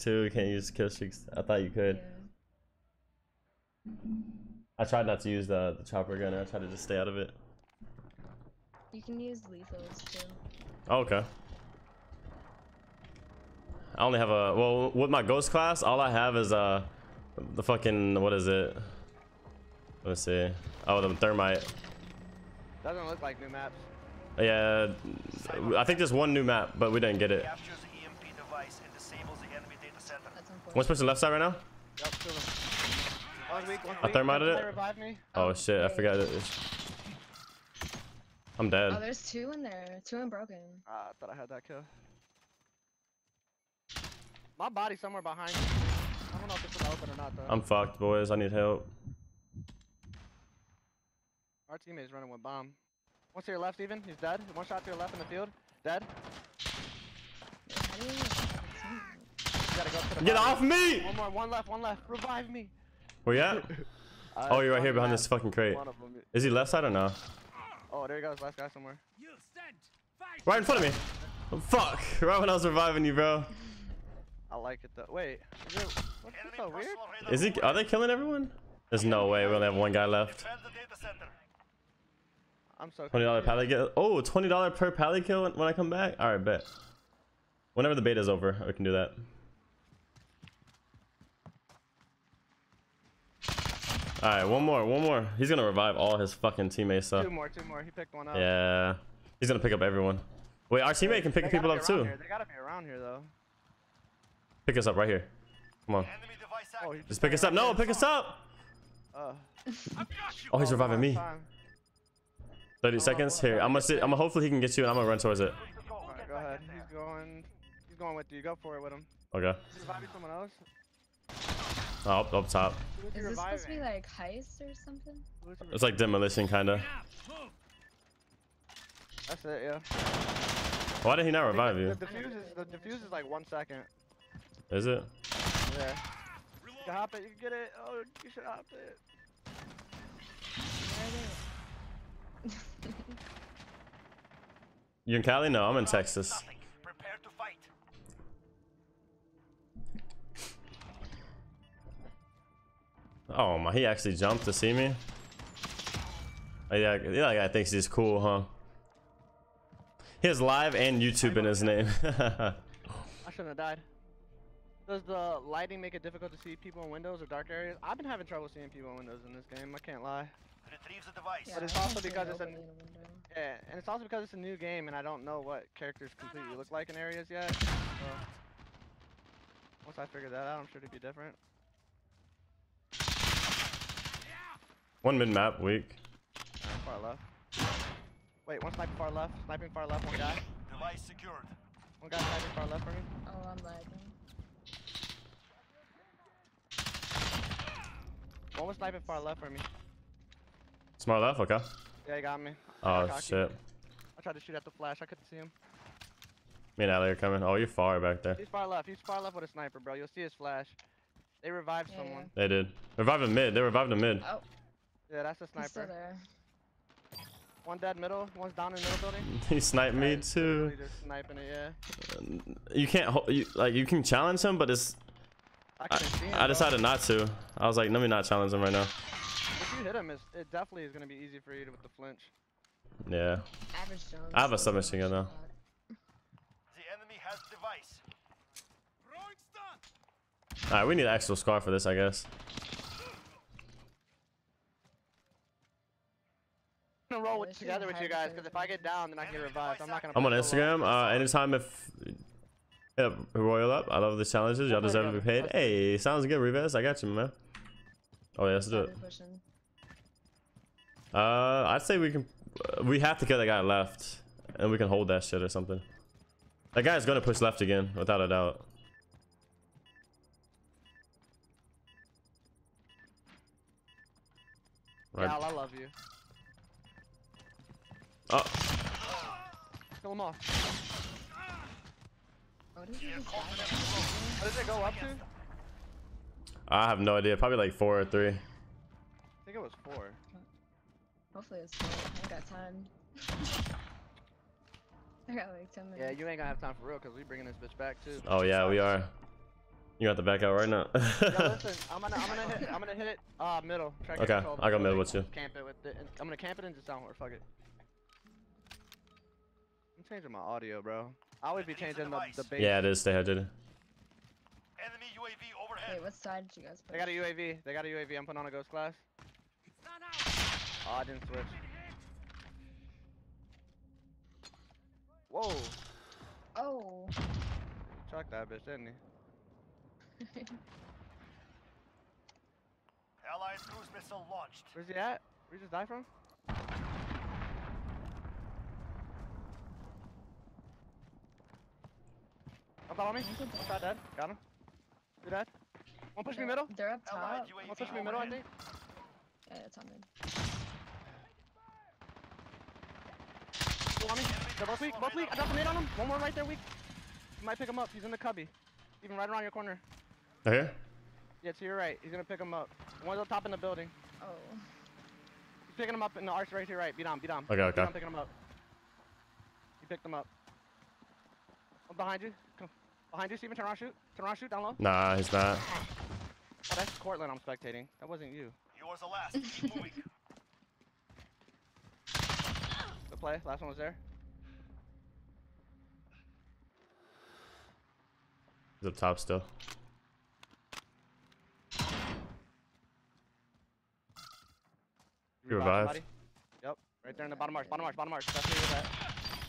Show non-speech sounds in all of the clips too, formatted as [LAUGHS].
Two, you can't use kill streaks. I thought you could. Yeah. I tried not to use the, the chopper gunner. I tried to just stay out of it. You can use lethals too. Oh, okay. I only have a well with my ghost class. All I have is uh the fucking what is it? Let's see. Oh, the thermite. Doesn't look like new maps. Yeah, I think there's one new map, but we didn't get it. Captures the EMP device and disables the enemy data center. That's unfortunate. One's pushing left side right now. Yep. One weak, one I weak. thermited Can it. they revive me? Oh shit, I wait. forgot it. I'm dead. Oh, there's two in there. Two unbroken. broken. Ah, I thought I had that kill. My body's somewhere behind me. I don't know if it's gonna open or not though. I'm fucked, boys. I need help. Our teammate's running with bomb. One to your left, even. He's dead. One shot to your left in the field. Dead. Gotta go to the Get bottom. off me! One more. One left. One left. Revive me. Where you at? [LAUGHS] Uh, Oh, you're right here behind this fucking crate. One of them. Is he left side or no? Oh, there he goes. Last guy somewhere. Right in front of me. Fuck! Right when I was reviving you, bro. I like it though. Wait. Is it, what's this Enemy so weird? Is he? Are they killing everyone? There's no way. We only have one guy left. Defend the data center. I'm so Twenty dollar confused. pally kill. Oh, twenty dollar per pally kill when, when I come back. All right, bet. Whenever the beta's over, we can do that. All right, one more, one more. He's gonna revive all his fucking teammates. So Two more. Two more. He picked one up. yeah, he's gonna pick up everyone. Wait, our teammate can pick They people up too. Here. They gotta be around here though. Pick us up right here. Come on, Enemy device Oh, he active. just pick us up. No, pick us up. Uh, Oh, he's reviving me. time. 30 seconds. Here, I'm gonna sit. I'm gonna hopefully he can get you, and I'm gonna run towards it. Alright, go ahead. He's going. He's going with you. Go for it with him. Okay. Is reviving someone else? Oh, up, up top. Who is he Is this supposed to be like heist or something? Who is he It's like demolition, kinda. That's it. Yeah. Why did he not revive The you? defuse is the defuse is like one second. Is it? Yeah. You can hop it. You can get it. Oh, you should hop it. Where are? [LAUGHS] You in Cali? No, I'm in Texas. Oh my, he actually jumped to see me. Oh, yeah, yeah, that guy thinks he's cool, huh? He has live and YouTube in his name. [LAUGHS] I shouldn't have died. Does the lighting make it difficult to see people in windows or dark areas? I've been having trouble seeing people in windows in this game. I can't lie. Retrieve the device. Yeah, But it's also because it's a- nobody in the window. Yeah, and it's also because it's a new game and I don't know what characters completely look like in areas yet. So once I figure that out, I'm sure it'd be different. One mid map, weak. Far left. Wait, one sniping far left. Sniping far left, one guy. Device secured. One guy sniping far left for me. Oh, I'm lagging. One was sniping far left for me. Smart left, okay. Yeah, he got me. Oh cocky. shit. I tried to shoot at the flash. I couldn't see him. Me and Ali are coming. Oh, you're far back there. He's far left. He's far left with a sniper, bro. You'll see his flash. They revived Yeah, someone. They did. Reviving mid. They revived a mid. Oh, Yeah, that's a he's still sniper. there. One dead middle. One's down in the middle building. [LAUGHS] he sniped me Guys too. Just sniping it, yeah. Uh, you can't ho- you, like you can challenge him, but it's I I, couldn't see him. I bro. decided not to. I was like, let me not challenge him right now. If you hit him, it's, it definitely is gonna be easy for you to, with the flinch. Yeah. Average I have a still submachine gun shot. now. The enemy has device. All right, we need an actual scar for this, I guess. Gonna roll Yeah, with, together with you guys because if I get down, then I can get revived. I'm not gonna. I'm on. Instagram. Uh, anytime if hit Royal up. I love the challenges. Y'all deserve to be paid. Hey, sounds good, Rivas. I got you, man. Oh yeah, let's do it. Uh, I'd say we can. Uh, we have to kill that guy left, and we can hold that shit or something. That guy's gonna push left again, without a doubt. Right. Gal, I love you. Oh, Kill him off. Oh, did you just die? What does it go up to? I have no idea. Probably like four or three. I think it was four. Hopefully it's four. I got time. [LAUGHS] I got like 10 minutes. Yeah, you ain't gonna have time for real because we bringing this bitch back too. Oh yeah, we are. You got the back out right now. Yo, listen, [LAUGHS] I'm gonna, I'm gonna hit, I'm gonna hit it. Uh, middle. Try to get Okay, control I'll go middle with you. Camp it with it. I'm gonna camp it and just down or fuck it. I'm changing my audio, bro. I always be changing the, device. the base. yeah, it is. Stay hydrated. Enemy UAV overhead. Wait, what side did you guys put? They got a UAV. They got a UAV. I'm putting on a ghost class. Oh, I didn't switch. Whoa. Oh. Chuck that bitch, didn't he? [LAUGHS] Allied cruise missile launched. Where's he at? Where you just die from? Up on me. One shot dead. Got him. Two dead. One push me middle. They're up Allied top. One push me middle, I think. Yeah, it's on mid. Two on me. They're both weak. Both weak. I dropped a nade on him. One more right there weak. You might pick him up. He's in the cubby. Even right around your corner. Okay. Yeah, to your right. He's gonna pick him up. One's up top in the building. Oh. He's picking him up in the arch right to your right. Beat on, beat on. Okay, Beat okay. on picking him up. He picked him up. One behind you. Come. Behind you, Steven. Turn around, shoot. Turn around, shoot. Down low. Nah, he's not. Oh, that's Cortland I'm spectating. That wasn't you. Yours the last. [LAUGHS] Keep moving. Good play. Last one was there. He's up top still. You revived? somebody? Yep. Right there in the bottom arch. Bottom arch. Bottom arch. That's where he was at.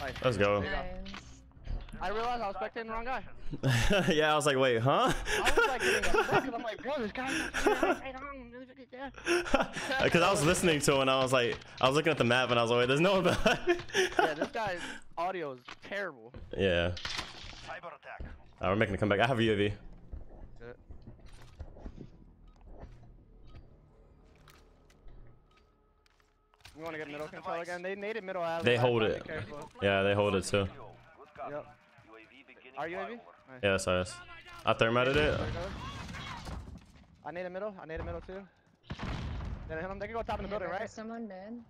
Nice. Let's go. There you Nice. I realized I was spectating the wrong guy. [LAUGHS] yeah, I was like, wait, huh? I was like getting [LAUGHS] I'm like, bro, this guy's right on. Because [LAUGHS] I was listening to it and I was like, I was looking at the map and I was like, wait, there's no one behind. yeah, this guy's audio is terrible. yeah. Cyber attack. We're making a comeback. I have a UAV. We want to get middle control again. They needed middle alley. They hold it. Yeah, they hold it too. Yep. UAV beginning Are you AV? flyover. Nice. Yeah, that's us. I thermited it. There it goes. I need a middle. I need a middle too. Then hit 'em. They can go top in the building, there's right? Someone mid.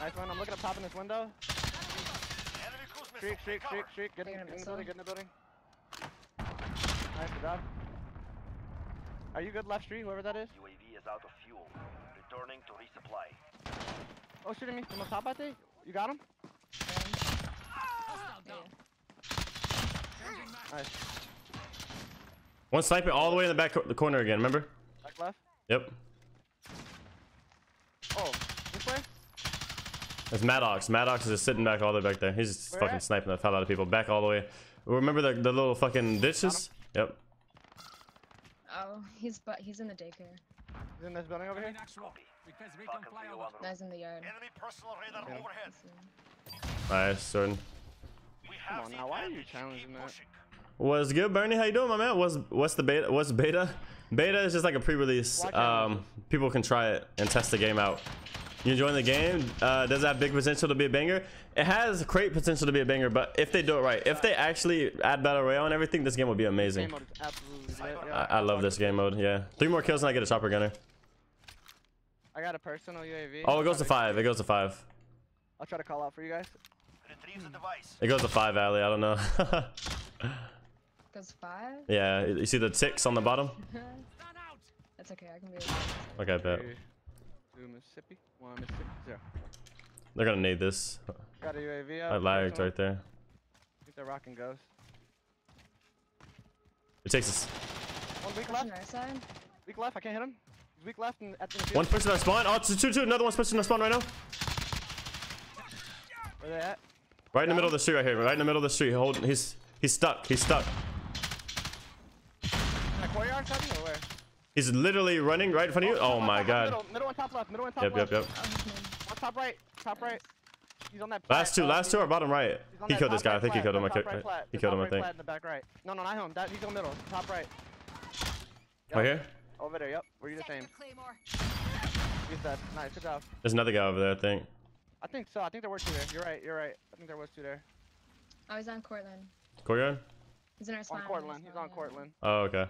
Nice one. I'm looking up top in this window. Enemy cruise missile. Streak, streak, streak, streak. Get in, Taking a get in the building. Get in the building. Nice good job. Are you good left street, whoever that is? UAV is out of fuel. Returning to resupply. Oh, shooting me from the top, I think. You got him? Yeah. Nice. One sniping all the way in the back co- the corner again, remember? Back left. Yep. Oh, this way? It's Maddox. Maddox is just sitting back all the way back there. He's just Where fucking at? sniping the hell out of people. Back all the way. Remember the, the little fucking ditches? Yep. Oh, he's but he's in the daycare. He's in this building over here. Copy. Because we can fly over. on the in the yard. Enemy personal radar Yeah. overhead. Nice, Jordan. We Come have on the now, why are you challenging that? What's good, Bernie? How you doing, my man? What's what's the beta? What's beta? Beta is just like a pre-release. Um, people can try it and test the game out. You enjoying the game? Uh, does it have big potential to be a banger? It has great potential to be a banger, but if they do it right, if they actually add battle royale and everything, this game will be amazing. Game mode is absolutely lit. I, I love this game mode. Yeah, three more kills and I get a chopper gunner. I got a personal UAV. Oh, it goes to five. It goes to five. I'll try to call out for you guys. Retrieve the device. It goes to five, alley. I don't know. [LAUGHS] Goes five. yeah, you see the ticks on the bottom? [LAUGHS] That's okay. I can be. Okay, bet. Two Mississippi. One Mississippi. Zero. They're gonna need this. Got a UAV up. Uh, I lagged right there. I think they're rocking ghost. It takes us. One weak Pushing left. our side. Weak left. I can't hit him. He's weak left and at the field. One person on spawn. Oh, two, two, two. Another one's pushing on spawn right now. Where they at? Right in the middle of the street right here. Right in the middle of the street. Hold. He's he's stuck. He's stuck. In the courtyard or where? He's literally running right in front of you. Oh, oh top, my god. Middle, middle and top left. Middle and top Yep, left. yep, yep. Oh, he's mid. One top right. Top right. He's on that. Last plat, two. Last two are bottom right. He killed this top guy. I right think he killed him. that I top right He killed top him. I think. in the back right. No, no, not him. That he's in the middle. Top right. Right here. Over there. Yep. Where you the same? He's dead. Nice. Good job. There's another guy over there. I think. I think so. I think there were two there. You're right. You're right. I think there was two there. Oh, he's on Courtland. Courtyard? He's in our spawn. On Courtland. He's on Courtland. Oh, okay.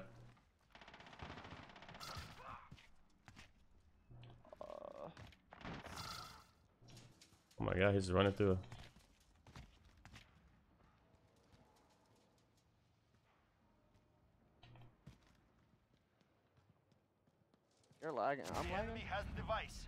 Oh my god, he's running through. You're lagging. I'm lagging. Enemy has device.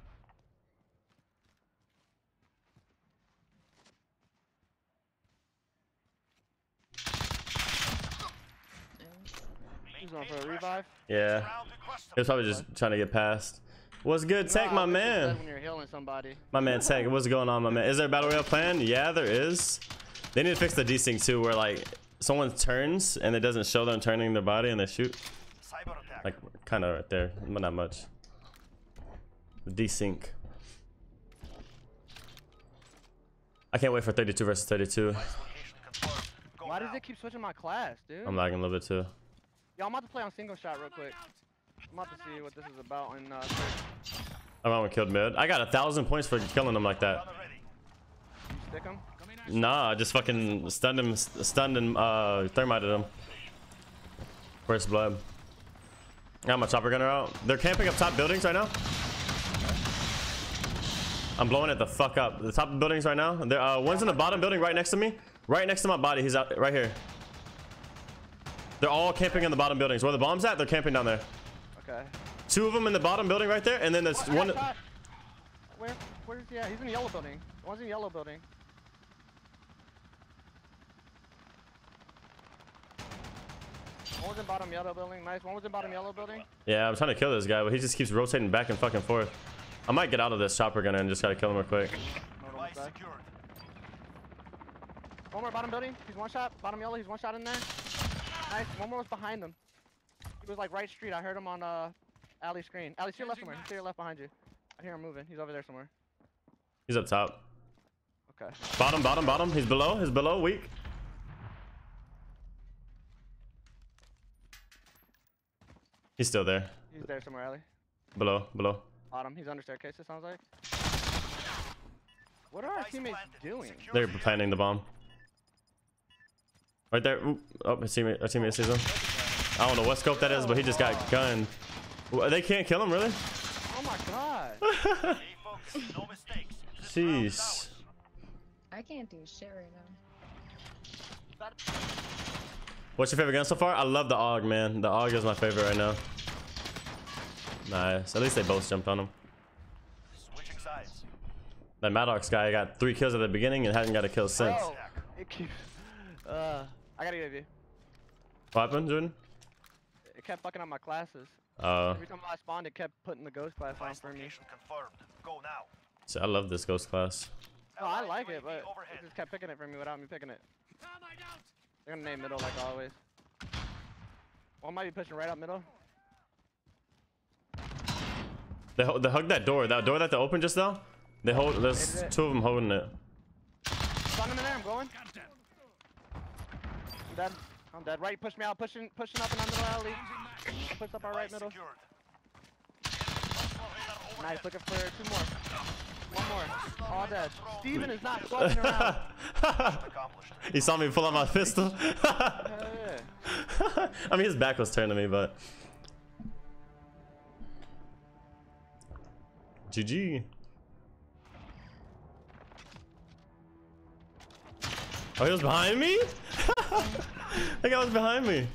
Going for a revive. Yeah. He was probably just trying to get past. What's good, Tech, my Nah, this is man? When you're healing somebody. My man, Tech. What's going on, my man? Is there a battle royale plan? Yeah, there is. They need to fix the desync too, where like someone turns and it doesn't show them turning their body and they shoot. Like kind of right there, but not much. Desync. I can't wait for 32 versus 32. Location confirmed. Go Why does it keep switching my class, dude? I'm lagging a little bit too. Yo, I'm about to play on single shot real quick. I'm about to see what this is about and uh. I'm on killed mid. I got a thousand points for killing them like that. Stick him. Nah, I just fucking stunned him, stunned and uh, thermited him. First blood. Got my chopper gunner out. They're camping up top buildings right now. I'm blowing it the fuck up. The top buildings right now. There, uh, one's in the bottom building right next to me. Right next to my body. He's out right here. They're all camping in the bottom buildings. Where the bomb's at, they're camping down there. Okay. Two of them in the bottom building right there, and then there's Oh, one. Where? Where's he at? He's in the yellow building. One's in the yellow building. One was in bottom yellow building. Nice. One was in bottom yellow building. Yeah, I'm trying to kill this guy, but he just keeps rotating back and fucking forth. I might get out of this chopper gunner and just gotta kill him real quick. No one's Device back. secured. One more bottom building. He's one shot. Bottom yellow. He's one shot in there. Nice. One more was behind him. He was like right street. I heard him on uh alley screen. Alley, to your left somewhere. He's to your left behind you. I hear him moving. He's over there somewhere. He's up top. Okay. Bottom, bottom, bottom. He's below. He's below. Weak. He's still there. He's there somewhere, alley. Below, below. Bottom. He's under staircase. It sounds like. What are our teammates doing? They're the planting the bomb. Right there. Oop. Oh, his teammate, our teammate sees him. I don't know what scope that is, but he just got gunned. They can't kill him, really? Oh my god. No mistakes. This Jeez. I can't do shit right now. What's your favorite gun so far? I love the AUG, man. The AUG is my favorite right now. Nice. At least they both jumped on him. Switching sides. That Maddox guy got three kills at the beginning and hasn't got a kill since. Bro, it keeps. Uh, I gotta give you. What happened, Jordan? It kept fucking up my classes. Uh, Every time I spawned, it kept putting the ghost class on for me. location confirmed. Go now. so I love this ghost class. Oh, I like it, but overhead. it just kept picking it for me without me picking it. They're gonna name middle like always. One might be pushing right up middle. They, ho- they hug that door. That door that they opened just now. They hold. There's two of them holding it. Stun him in there. I'm going. I'm dead. I'm dead. Right, push me out. Pushing, pushing up in our middle alley. Push up our right middle. secured. Hostile radar overhead. Nice. Looking for two more. One more. All dead. Steven is not fucking around. [LAUGHS] He saw me pull out my pistol. [LAUGHS] [LAUGHS] I mean, his back was turned to me, but. GG. Oh, he was behind me? [LAUGHS] that guy was behind me.